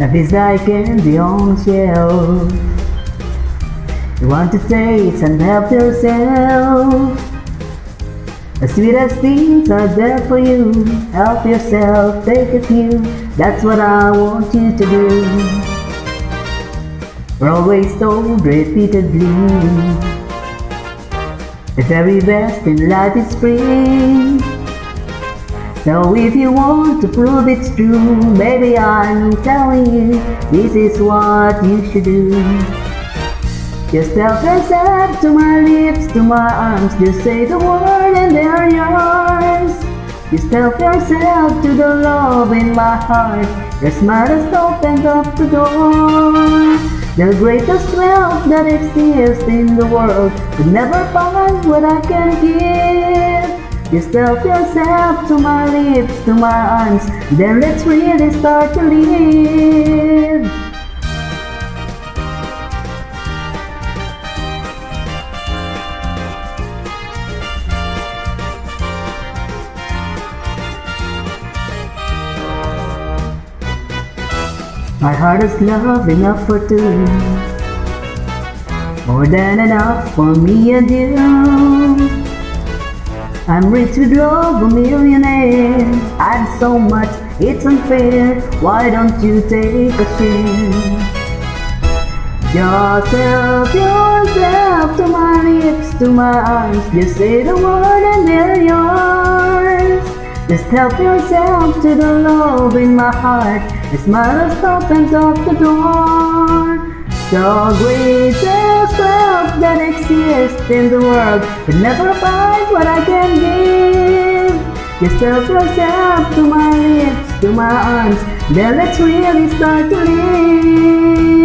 Life is like candy on a shelf. You want to taste and help yourself. The sweetest things are there for you. Help yourself, take a few. That's what I want you to do. We're always told repeatedly. The very best in life is free. So if you want to prove it's true, baby, I'm telling you, this is what you should do. Just help yourself to my lips, to my arms, just say the word and they're yours. Just help yourself to the love in my heart, smile has opened up the door. The greatest wealth that exists in the world could never buy what I can give. Just help yourself to my lips, to my arms, then let's really start to live. My heart is love enough for two, more than enough for me and you. I'm rich with love, a millionaire. I've so much, it's unfair. Why don't you take a share? Help yourself to my lips, to my arms. Just say the word and they're yours. Just help yourself to the love in my heart. The smile has opened up the door. The greatest wealth that exists in the world could never buy what I can. Just help yourself to my lips, to my arms. Then let's really start to live.